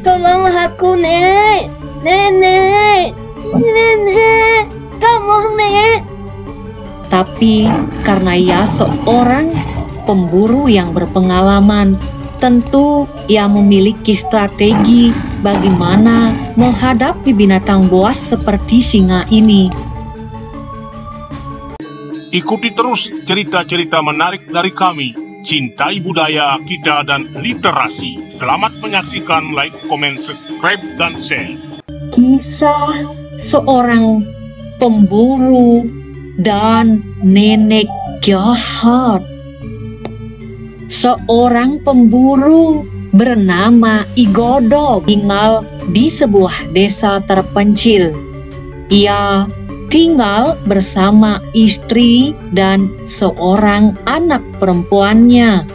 Tolonglah aku, Nek. Nenek. Nenek. Tolong, Nek. Tapi karena ia seorang pemburu yang berpengalaman, tentu ia memiliki strategi bagaimana menghadapi binatang buas seperti singa ini. Ikuti terus cerita-cerita menarik dari kami. Cintai budaya kita dan literasi. Selamat menyaksikan, like, komen, subscribe, dan share. Kisah seorang pemburu dan nenek jahat. Seorang pemburu bernama Igodo tinggal di sebuah desa terpencil. Ia tinggal bersama istri dan seorang anak perempuannya.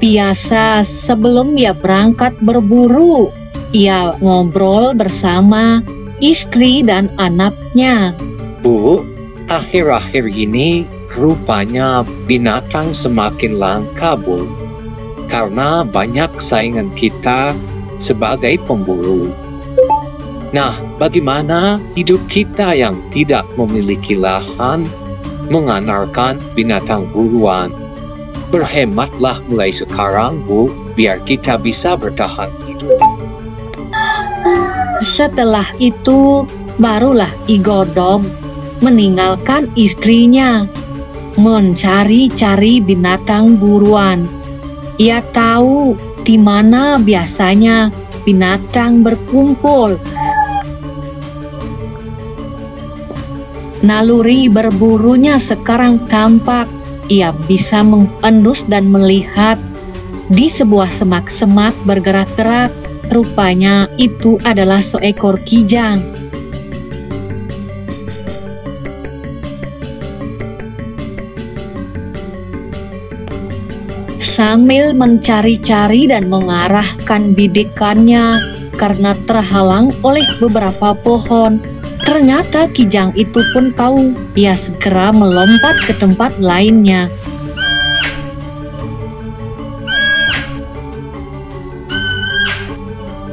Biasa sebelum ia berangkat berburu, ia ngobrol bersama istri dan anaknya. Bu, akhir-akhir ini rupanya binatang semakin langka, Bu. Karena banyak saingan kita sebagai pemburu. Nah, bagaimana hidup kita yang tidak memiliki lahan mengandalkan binatang buruan? Berhematlah mulai sekarang, Bu, biar kita bisa bertahan hidup. Setelah itu, barulah Igodog meninggalkan istrinya, mencari-cari binatang buruan. Ia tahu di mana biasanya binatang berkumpul Naluri berburunya sekarang tampak. Ia bisa mengendus dan melihat di sebuah semak-semak bergerak-gerak. Rupanya itu adalah seekor kijang. Sambil mencari-cari dan mengarahkan bidikannya karena terhalang oleh beberapa pohon, Ternyata Kijang itu pun tahu. Ia segera melompat ke tempat lainnya.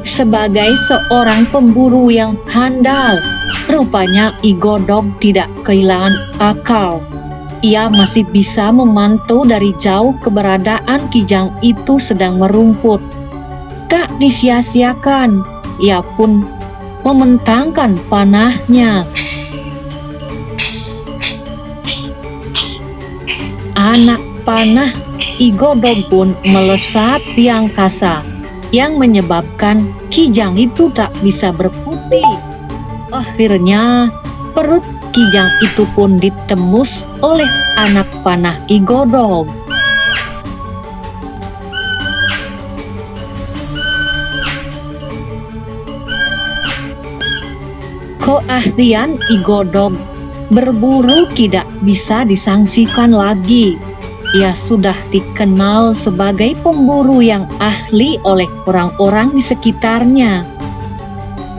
Sebagai seorang pemburu yang handal, rupanya Igodog tidak kehilangan akal. Ia masih bisa memantau dari jauh keberadaan Kijang itu sedang merumput. Tak disia-siakan, ia pun mementangkan panahnya. Anak panah Igodog pun melesat di angkasa yang menyebabkan Kijang itu tak bisa berputih. Akhirnya perut Kijang itu pun ditembus oleh anak panah Igodog. Keahlian Igodog berburu tidak bisa disangsikan lagi. Ia sudah dikenal sebagai pemburu yang ahli oleh orang-orang di sekitarnya.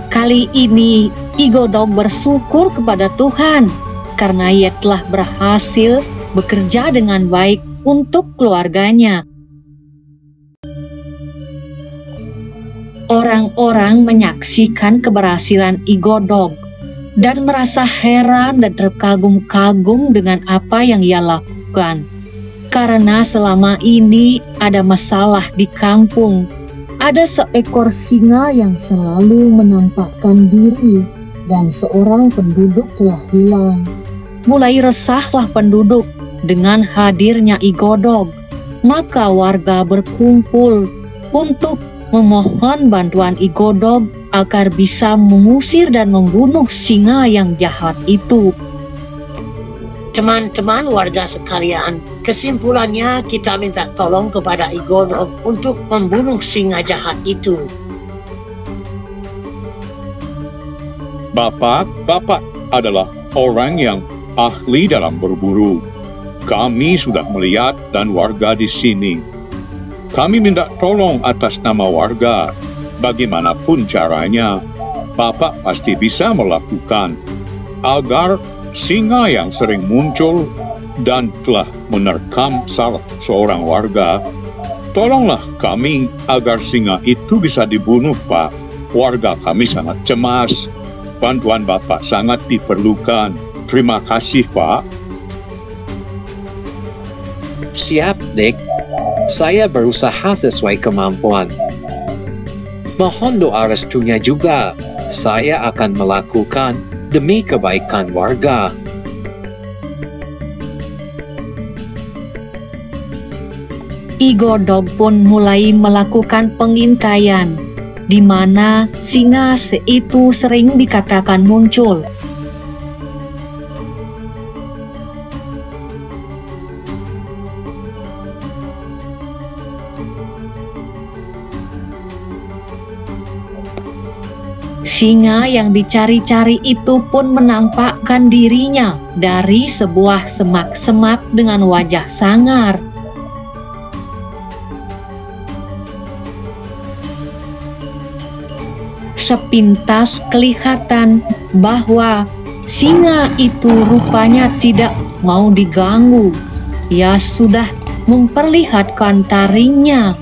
Kali ini Igodog bersyukur kepada Tuhan karena ia telah berhasil bekerja dengan baik untuk keluarganya. Orang-orang menyaksikan keberhasilan Igodog dan merasa heran dan terkagum-kagum dengan apa yang ia lakukan. Karena selama ini ada masalah di kampung. Ada seekor singa yang selalu menampakkan diri dan seorang penduduk telah hilang. Mulai resahlah penduduk dengan hadirnya Igodog. Maka warga berkumpul untuk memohon bantuan Igodog agar bisa mengusir dan membunuh singa yang jahat itu. Teman-teman warga sekalian, kesimpulannya kita minta tolong kepada Igodog untuk membunuh singa jahat itu. Bapak, Bapak adalah orang yang ahli dalam berburu. Kami sudah melihat dan warga di sini kami minta tolong atas nama warga. Bagaimanapun caranya, Bapak pasti bisa melakukan agar singa yang sering muncul dan telah menerkam salah seorang warga, tolonglah kami agar singa itu bisa dibunuh, Pak. warga kami sangat cemas. Bantuan Bapak sangat diperlukan. Terima kasih, Pak. Siap, Dek. Saya berusaha sesuai kemampuan. Mohon doa restunya juga. Saya akan melakukan demi kebaikan warga. Igodog pun mulai melakukan pengintaian, di mana singa itu sering dikatakan muncul. Singa yang dicari-cari itu pun menampakkan dirinya dari sebuah semak-semak dengan wajah sangar. Sepintas kelihatan bahwa singa itu rupanya tidak mau diganggu. Ia sudah memperlihatkan taringnya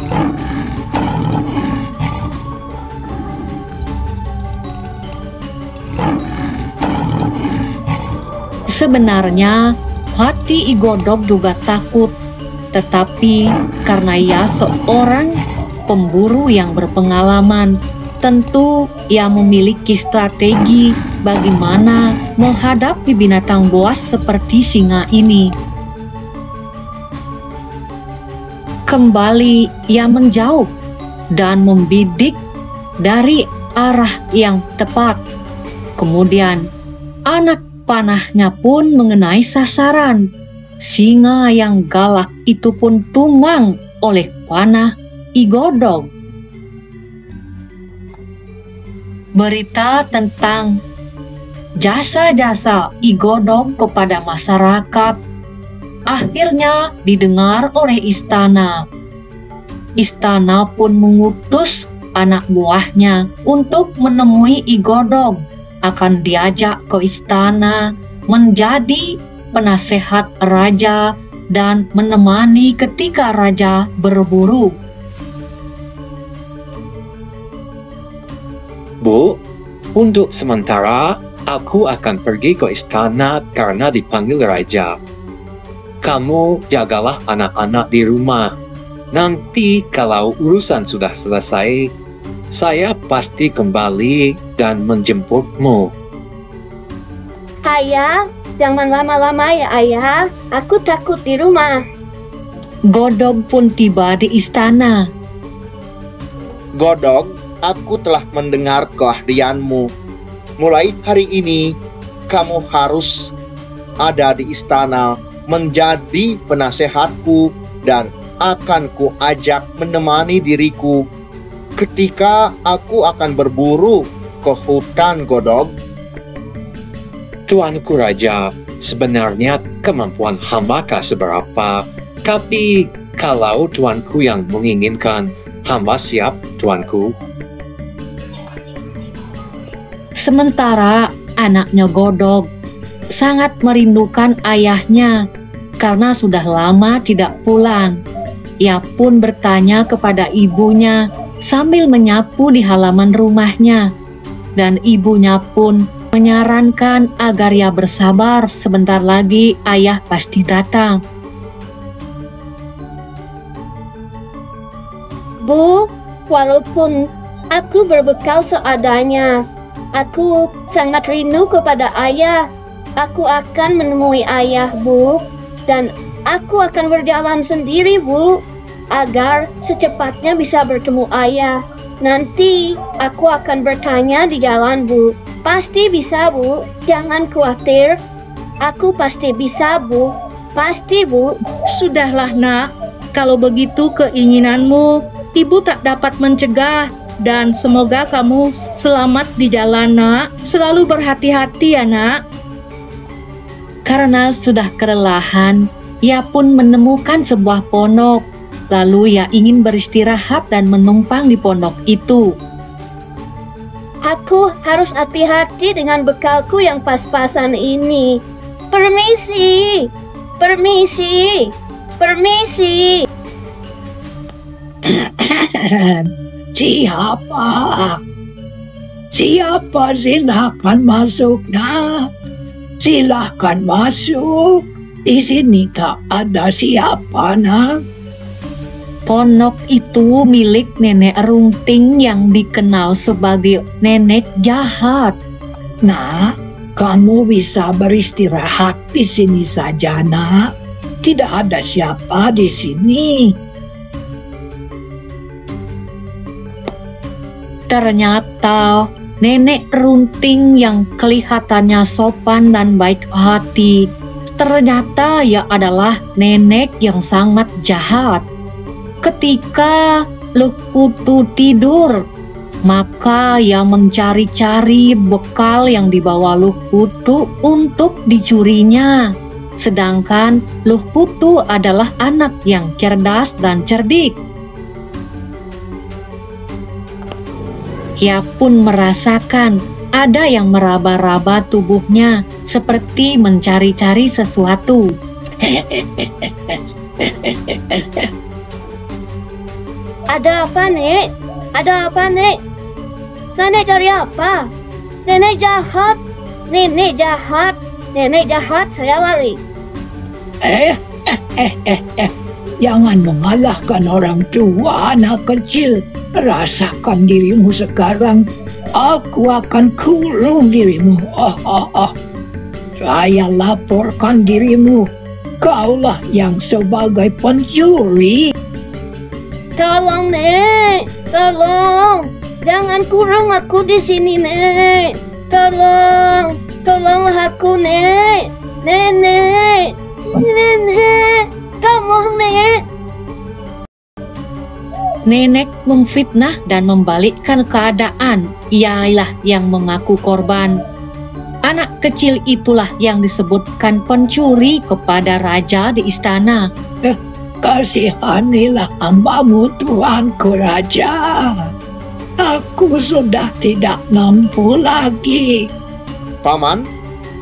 Sebenarnya hati Igodok juga takut, tetapi karena ia seorang pemburu yang berpengalaman, tentu ia memiliki strategi bagaimana menghadapi binatang buas seperti singa ini. Kembali ia menjauh dan membidik dari arah yang tepat. Kemudian anak panahnya pun mengenai sasaran. Singa yang galak itu pun tumang oleh panah Igodog. Berita tentang jasa-jasa Igodog kepada masyarakat akhirnya didengar oleh istana. Istana pun mengutus anak buahnya untuk menemui Igodog akan diajak ke istana menjadi penasehat raja dan menemani ketika raja berburu. Bu, untuk sementara aku akan pergi ke istana karena dipanggil raja. Kamu jagalah anak-anak di rumah. Nanti kalau urusan sudah selesai, saya pasti kembali dan menjemputmu. Ayah, jangan lama-lama ya ayah. Aku takut di rumah. Godog pun tiba di istana. Godog, aku telah mendengar keahlianmu. Mulai hari ini, kamu harus ada di istana menjadi penasehatku dan akan kuajak menemani diriku ketika aku akan berburu ke hutan godog? Tuanku Raja, sebenarnya kemampuan hamba tak seberapa, tapi kalau tuanku yang menginginkan, hamba siap tuanku. Sementara anaknya Godog sangat merindukan ayahnya karena sudah lama tidak pulang. Ia pun bertanya kepada ibunya sambil menyapu di halaman rumahnya. Dan ibunya pun menyarankan agar ia bersabar sebentar lagi ayah pasti datang. Bu, walaupun aku berbekal seadanya, aku sangat rindu kepada ayah. Aku akan menemui ayah, Bu, dan aku akan berjalan sendiri, Bu agar secepatnya bisa bertemu ayah. Nanti aku akan bertanya di jalan, Bu. Pasti bisa, Bu. Jangan khawatir. Aku pasti bisa, Bu. Pasti, Bu. Sudahlah, Nak. Kalau begitu keinginanmu, Ibu tak dapat mencegah. Dan semoga kamu selamat di jalan, Nak. Selalu berhati-hati ya, Nak. Karena sudah kelelahan, ia pun menemukan sebuah pondok Lalu ia ingin beristirahat dan menumpang di pondok itu. Aku harus hati-hati dengan bekalku yang pas-pasan ini. Permisi, permisi, permisi. Siapa? Siapa silahkan masuk nak. Silahkan masuk. Di sini tak ada siapa nak. Ponok itu milik nenek Runting yang dikenal sebagai nenek jahat. Nak, kamu bisa beristirahat di sini saja nak. Tidak ada siapa di sini. Ternyata nenek Runting yang kelihatannya sopan dan baik hati, ternyata ia adalah nenek yang sangat jahat. Ketika Lekutu tidur, maka ia mencari-cari bekal yang dibawa Lekutu untuk dicurinya. Sedangkan Lekutu adalah anak yang cerdas dan cerdik. Ia pun merasakan ada yang meraba-raba tubuhnya seperti mencari-cari sesuatu. Ada apa, Nek? Ada apa, Nek? Nenek cari apa? Nenek jahat. Nenek jahat. Nenek jahat, saya lari. Eh, eh, eh, eh, eh. Jangan mengalahkan orang tua anak kecil. Rasakan dirimu sekarang. Aku akan kurung dirimu. Oh, oh, oh. Saya laporkan dirimu. Kaulah yang sebagai pencuri. Tolong, Nek. Tolong. Jangan kurung aku di sini, Nek. Tolong. Tolonglah aku, Nek. Nenek. Nenek. Tolong, Nek. Nenek memfitnah dan membalikkan keadaan. Ialah yang mengaku korban. Anak kecil itulah yang disebutkan pencuri kepada raja di istana. Kasihanilah hambamu Tuanku Raja. Aku sudah tidak mampu lagi. Paman,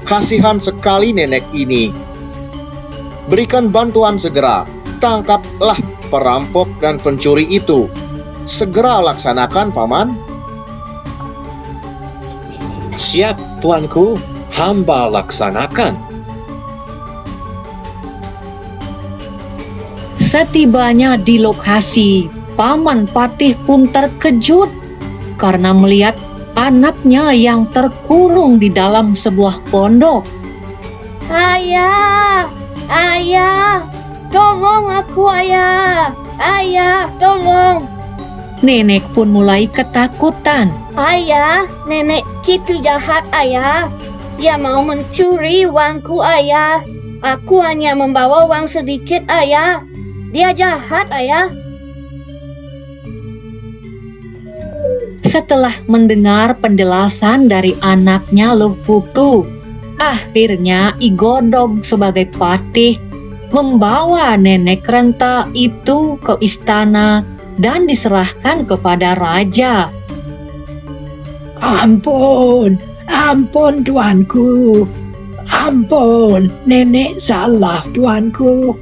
kasihan sekali nenek ini. Berikan bantuan segera. Tangkaplah perampok dan pencuri itu. Segera laksanakan, Paman. Siap, tuanku. Hamba laksanakan. Setibanya di lokasi, Paman Patih pun terkejut karena melihat anaknya yang terkurung di dalam sebuah pondok. Ayah. Ayah. Tolong aku, Ayah. Ayah, tolong. Nenek pun mulai ketakutan. Ayah, nenek gitu jahat, Ayah. Dia mau mencuri uangku, Ayah. Aku hanya membawa uang sedikit, Ayah. Dia jahat, Ayah. Setelah mendengar penjelasan dari anaknya Luh Putu, akhirnya Igodog sebagai patih membawa nenek renta itu ke istana dan diserahkan kepada raja. Ampun, ampun tuanku. Ampun, nenek salah tuanku.